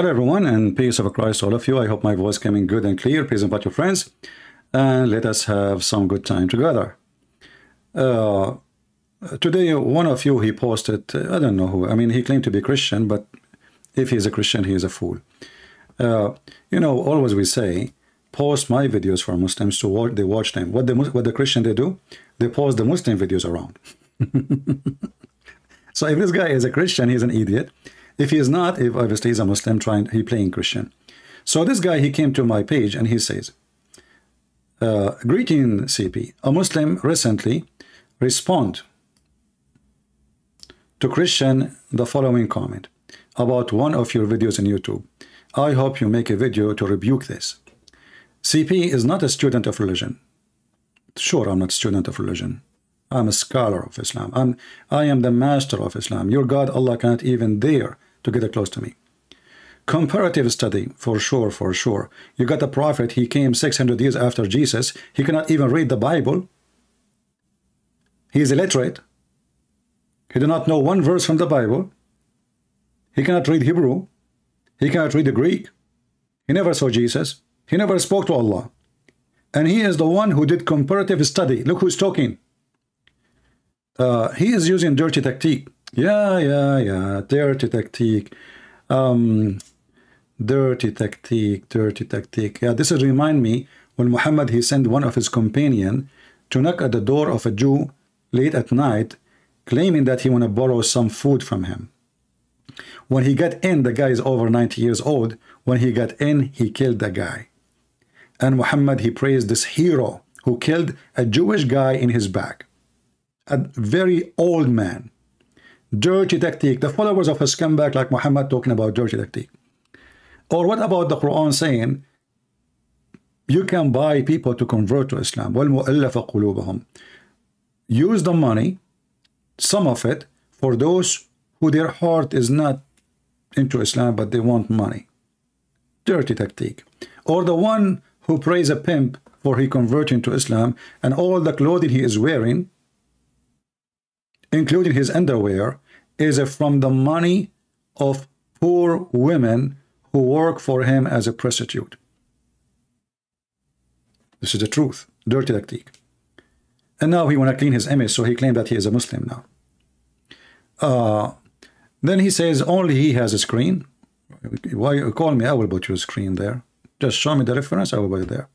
Hello everyone and peace of Christ all of you. I hope my voice coming good and clear. Please invite your friends and let us have some good time together. Uh, today one of you he posted, I don't know who, I mean he claimed to be Christian but if he's a Christian he is a fool. Uh, you know always we say post my videos for Muslims to watch, they watch them. What the, what the Christian they do? They post the Muslim videos around. so if this guy is a Christian, he's an idiot. If he is not, if obviously he's a Muslim trying, he playing Christian. So this guy, he came to my page and he says, uh, greeting CP, a Muslim recently respond to Christian the following comment about one of your videos on YouTube. I hope you make a video to rebuke this. CP is not a student of religion. Sure, I'm not a student of religion. I'm a scholar of Islam. I'm, I am the master of Islam. Your God, Allah, can't even dare to get it close to me. Comparative study, for sure, for sure. You got the prophet, he came 600 years after Jesus. He cannot even read the Bible. He is illiterate. He do not know one verse from the Bible. He cannot read Hebrew. He cannot read the Greek. He never saw Jesus. He never spoke to Allah. And he is the one who did comparative study. Look who's talking. Uh, he is using dirty tactique. Yeah, yeah, yeah. Dirty tactic. Um, dirty tactic, dirty tactic. Yeah, this is remind me when Muhammad he sent one of his companion to knock at the door of a Jew late at night, claiming that he want to borrow some food from him. When he got in, the guy is over 90 years old. When he got in, he killed the guy. And Muhammad, he praised this hero who killed a Jewish guy in his back. A very old man. Dirty tactique. The followers of a scumbag like Muhammad talking about dirty tactique. Or what about the Quran saying, you can buy people to convert to Islam. Use the money, some of it, for those who their heart is not into Islam, but they want money. Dirty tactic. Or the one who praise a pimp for he converting to Islam and all the clothing he is wearing, including his underwear, is from the money of poor women who work for him as a prostitute. This is the truth. Dirty tactique. And now he want to clean his image, so he claimed that he is a Muslim now. Uh, then he says only he has a screen. Why you call me? I will put your screen there. Just show me the reference, I will put it there.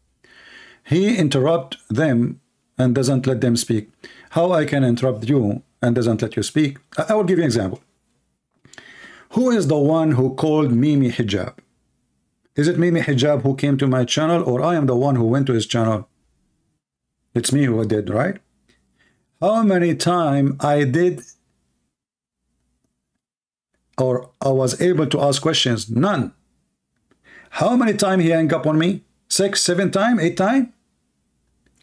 He interrupt them and doesn't let them speak. How I can interrupt you and doesn't let you speak? I will give you an example. Who is the one who called Mimi Hijab? Is it Mimi Hijab who came to my channel or I am the one who went to his channel? It's me who did, right? How many time I did or I was able to ask questions? None. How many time he hang up on me? Six, seven time, eight time?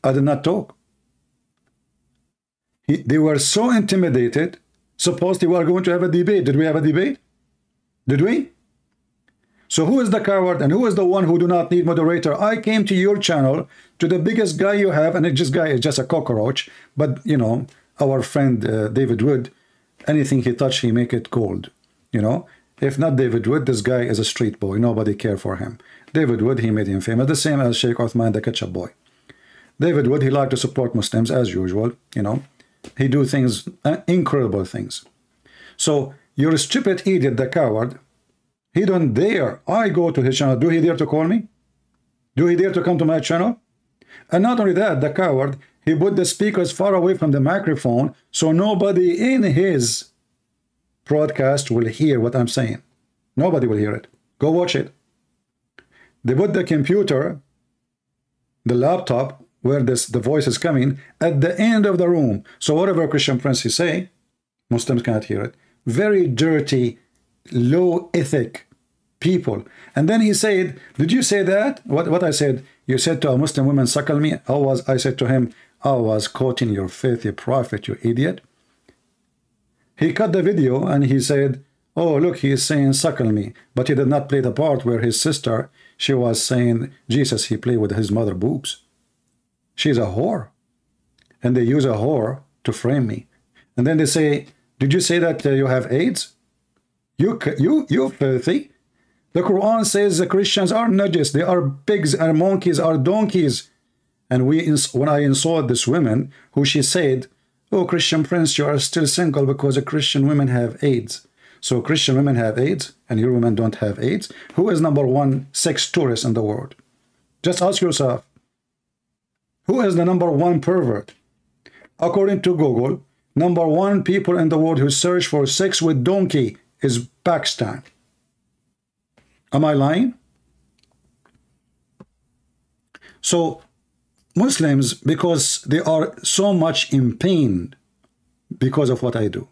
I did not talk. He, they were so intimidated. Suppose they were going to have a debate. Did we have a debate? Did we? So who is the coward and who is the one who do not need moderator? I came to your channel, to the biggest guy you have, and this guy is just a cockroach. But, you know, our friend uh, David Wood, anything he touch, he make it gold. You know, if not David Wood, this guy is a street boy. Nobody care for him. David Wood, he made him famous. The same as Sheikh Othman, the ketchup boy. David Wood, he liked to support Muslims as usual. You know, he do things, uh, incredible things. So you're a stupid idiot, the coward. He don't dare. I go to his channel. Do he dare to call me? Do he dare to come to my channel? And not only that, the coward, he put the speakers far away from the microphone so nobody in his broadcast will hear what I'm saying. Nobody will hear it. Go watch it. They put the computer, the laptop, where this the voice is coming, at the end of the room. So whatever Christian Prince is saying, Muslims cannot hear it. Very dirty, low ethic people. And then he said, did you say that? What, what I said, you said to a Muslim woman, suckle me. I was, I said to him, I was quoting your faith, filthy prophet, you idiot. He cut the video and he said, oh, look, he is saying, suckle me. But he did not play the part where his sister, she was saying, Jesus, he played with his mother boobs. She's a whore. And they use a whore to frame me. And then they say, did you say that uh, you have AIDS? You, you, you filthy. The Quran says the Christians are najis, they are pigs, are monkeys, are donkeys. And we, when I insulted this woman, who she said, oh, Christian prince, you are still single because the Christian women have AIDS. So Christian women have AIDS and your women don't have AIDS. Who is number one sex tourist in the world? Just ask yourself. Who is the number one pervert? According to Google, number one people in the world who search for sex with donkey is Pakistan. Am I lying? So Muslims, because they are so much in pain because of what I do.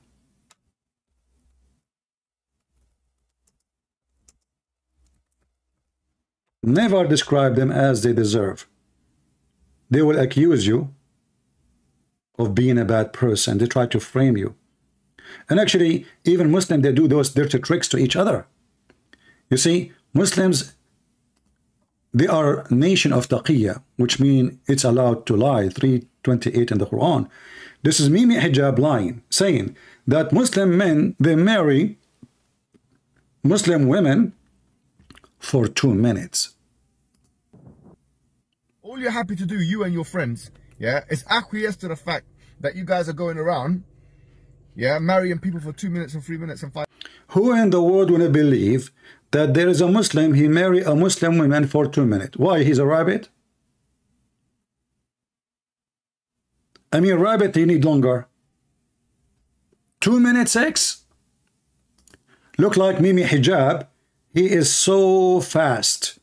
Never describe them as they deserve. They will accuse you of being a bad person. They try to frame you. And actually, even Muslims, they do those dirty tricks to each other. You see, Muslims, they are nation of taqiyya, which means it's allowed to lie, 328 in the Quran. This is Mimi Hijab lying, saying that Muslim men, they marry Muslim women for two minutes. All you're happy to do, you and your friends, yeah, is acquiesce to the fact that you guys are going around, yeah, marrying people for two minutes and three minutes and five. Who in the world would believe that there is a Muslim, he marry a Muslim woman for two minutes? Why? He's a rabbit? I mean, rabbit, he need longer. Two minutes sex? Look like Mimi Hijab. He is so fast.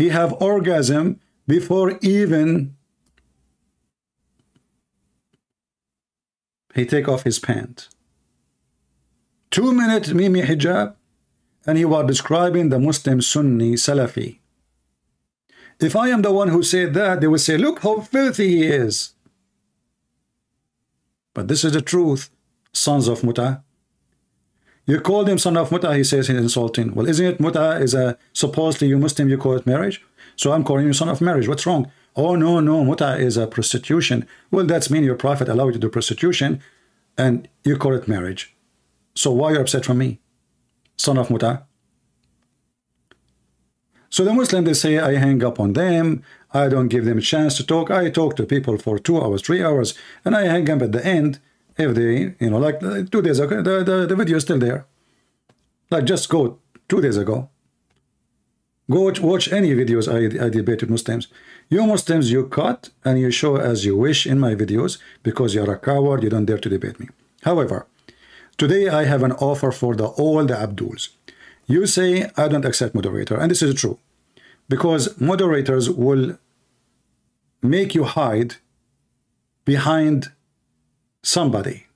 He have orgasm before even he take off his pants. Two minute Mimi hijab and he was describing the Muslim Sunni Salafi. If I am the one who said that, they would say, look how filthy he is. But this is the truth, sons of Muta. You called him son of Muta, he says he's insulting. Well, isn't it Muta is a supposedly you Muslim, you call it marriage? So I'm calling you son of marriage. What's wrong? Oh, no, no, Muta is a prostitution. Well, that's mean your prophet allowed you to do prostitution and you call it marriage. So why are you upset from me? Son of Muta. So the Muslim, they say, I hang up on them. I don't give them a chance to talk. I talk to people for two hours, three hours, and I hang up at the end if they, you know, like uh, two days ago, the, the, the video is still there. Like just go two days ago. Go watch, watch any videos I, I debate with Muslims. You Muslims, you cut and you show as you wish in my videos because you're a coward, you don't dare to debate me. However, today I have an offer for the all the Abduls. You say I don't accept moderator, and this is true. Because moderators will make you hide behind somebody.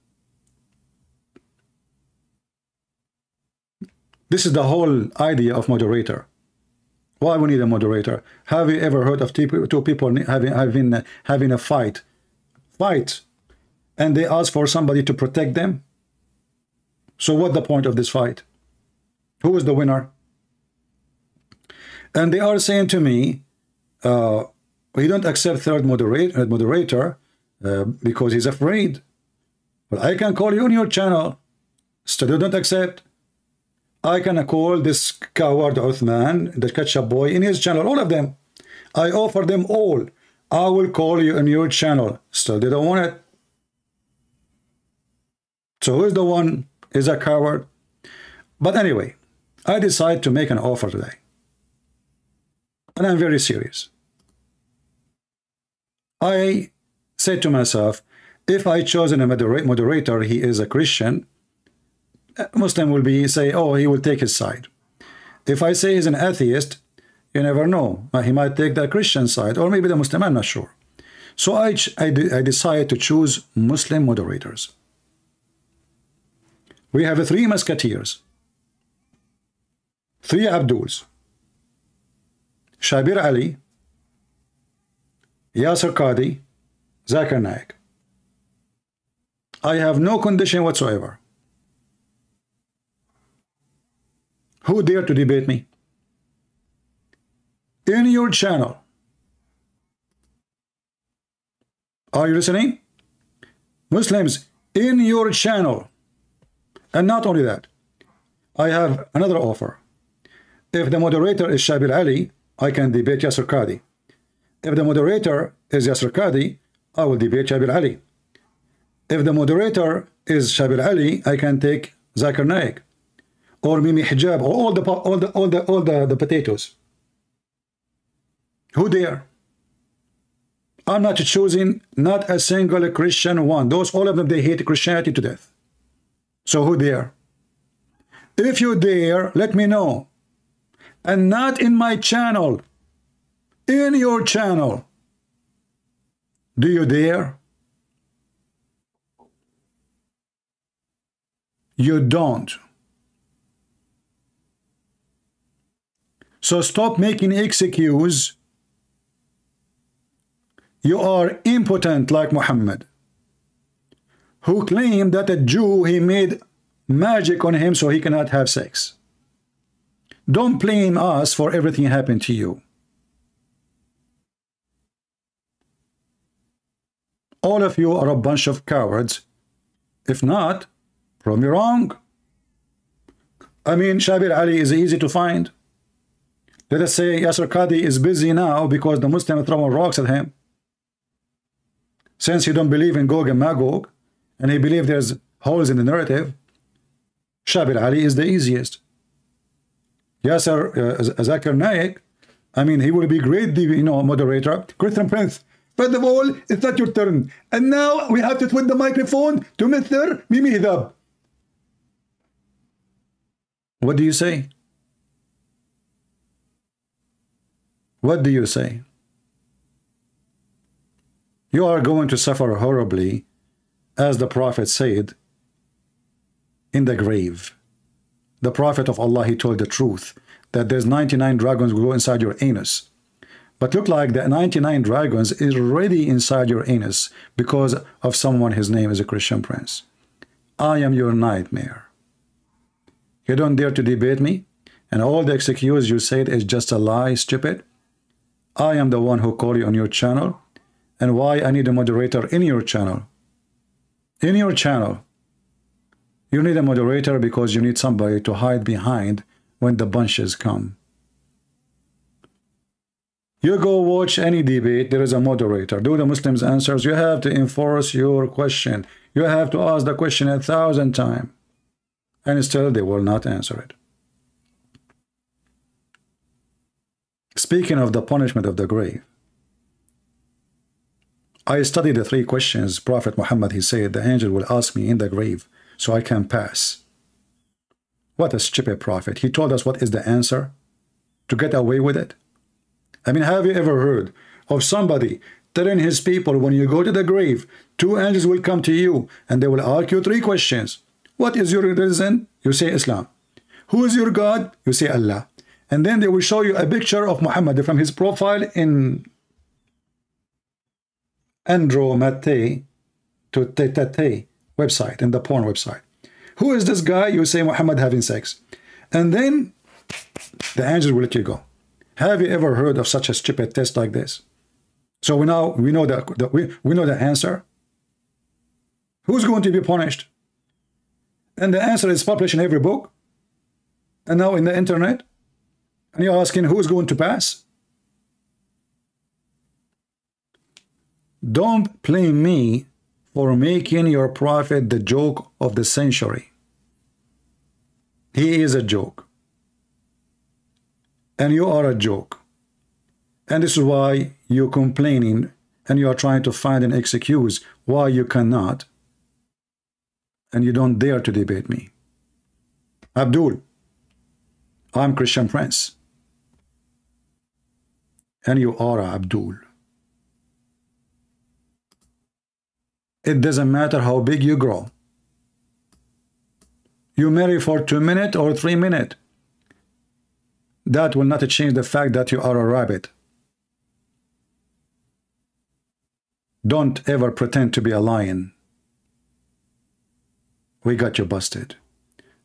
This is the whole idea of moderator. Why we need a moderator? Have you ever heard of two people having having having a fight, fight, and they ask for somebody to protect them? So what the point of this fight? Who is the winner? And they are saying to me, uh, we don't accept third moderator, moderator uh, because he's afraid. But I can call you on your channel. Still don't accept. I can call this coward Uthman, the ketchup boy, in his channel, all of them. I offer them all. I will call you on your channel. Still, they don't want it. So who's the one is a coward? But anyway, I decide to make an offer today. And I'm very serious. I said to myself, if I chosen a moderator, he is a Christian, uh, Muslim will be say, oh, he will take his side. If I say he's an atheist, you never know. Uh, he might take the Christian side, or maybe the Muslim, I'm not sure. So I, I, I decided to choose Muslim moderators. We have three musketeers, three Abduls, Shabir Ali, Yasir Qadhi, Zakir Naik. I have no condition whatsoever. Who dare to debate me? In your channel. Are you listening? Muslims, in your channel. And not only that, I have another offer. If the moderator is Shabir Ali, I can debate Yasir Qadhi. If the moderator is Yasir Qadhi, I will debate Shabir Ali. If the moderator is Shabir Ali, I can take Zakir Naik or Mimi Hijab or all the all the all the all the, the potatoes. Who dare? I'm not choosing not a single Christian one. Those all of them they hate Christianity to death. So who dare? If you dare, let me know. And not in my channel. In your channel. Do you dare? You don't. So stop making excuses. You are impotent like Muhammad, who claimed that a Jew, he made magic on him so he cannot have sex. Don't blame us for everything happened to you. All of you are a bunch of cowards. If not, prove me wrong. I mean, Shabir Ali is easy to find. Let us say Yasir Qadhi is busy now because the Muslims throwing rocks at him. Since he don't believe in Gog and Magog, and he believe there's holes in the narrative, Shabir Ali is the easiest. Yasser uh, Zakir Naik, I mean, he will be great, you know, moderator. Christian Prince, first of all, it's not your turn. And now we have to twin the microphone to Mr. Mimi Hijab. What do you say? What do you say? You are going to suffer horribly, as the Prophet said, in the grave. The Prophet of Allah, he told the truth, that there's 99 dragons go inside your anus. But look like the 99 dragons is already inside your anus because of someone, his name is a Christian prince. I am your nightmare. You don't dare to debate me? And all the excuse you said is just a lie, stupid? I am the one who called you on your channel. And why I need a moderator in your channel? In your channel. You need a moderator because you need somebody to hide behind when the bunches come. You go watch any debate, there is a moderator. Do the Muslims answers? You have to enforce your question. You have to ask the question a thousand times. And still they will not answer it. Speaking of the punishment of the grave, I studied the three questions Prophet Muhammad, he said, the angel will ask me in the grave so I can pass. What a stupid prophet. He told us what is the answer to get away with it. I mean, have you ever heard of somebody telling his people when you go to the grave, two angels will come to you and they will ask you three questions. What is your religion? You say Islam. Who is your God? You say Allah. And then they will show you a picture of Muhammad from his profile in Andromache to Tetate website and the porn website. Who is this guy? You say Muhammad having sex. And then the angel will let you go. Have you ever heard of such a stupid test like this? So we now we know that the, we, we know the answer. Who's going to be punished? And the answer is published in every book. And now in the internet. And you're asking who's going to pass? Don't blame me for making your prophet the joke of the century. He is a joke. And you are a joke. And this is why you're complaining and you are trying to find an excuse why you cannot. And you don't dare to debate me. Abdul, I'm Christian Prince. And you are Abdul. It doesn't matter how big you grow. You marry for two minutes or three minutes. That will not change the fact that you are a rabbit. Don't ever pretend to be a lion. We got you busted.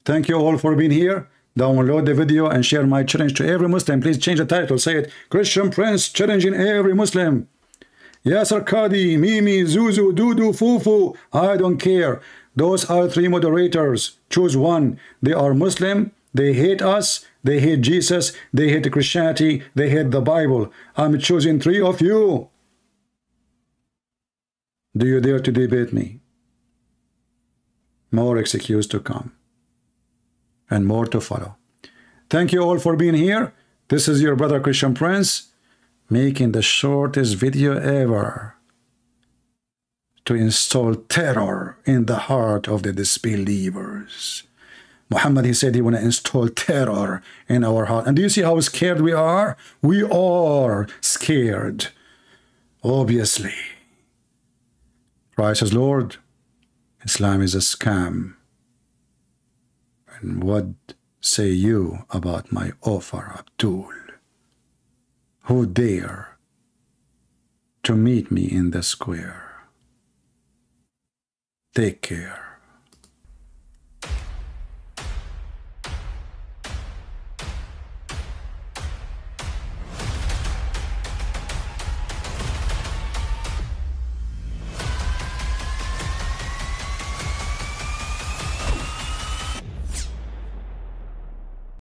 Thank you all for being here. Download the video and share my challenge to every Muslim. Please change the title. Say it. Christian Prince challenging every Muslim. Yasir Qadhi, Mimi, Zuzu, Dudu, Fufu, I don't care. Those are three moderators. Choose one. They are Muslim They hate us, they hate Jesus, they hate Christianity, they hate the Bible. I'm choosing three of you. Do you dare to debate me? More excuse to come and more to follow. Thank you all for being here. This is your brother Christian Prince making the shortest video ever to install terror in the heart of the disbelievers. Muhammad, he said he want to install terror in our heart. And do you see how scared we are? We are scared, obviously. Christ is Lord. Islam is a scam. And what say you about my offer, Abdul? Who dare to meet me in the square? Take care.